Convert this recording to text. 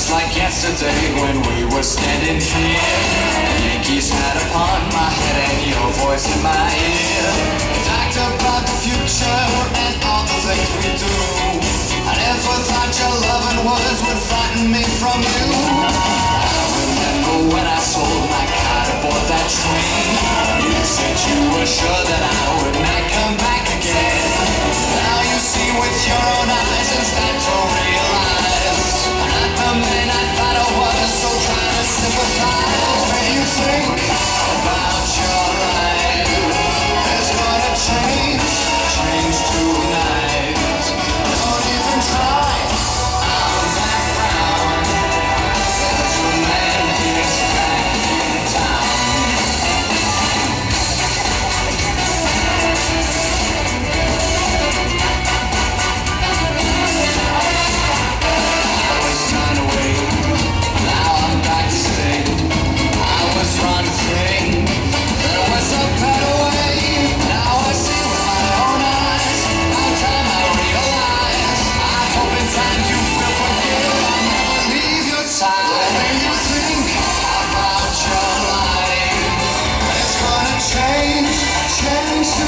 Just like yesterday when we were standing here. Yankees hat upon my head and your voice in my ear. Talked about the future and all the things we do. I never thought your loving words would frighten me from you.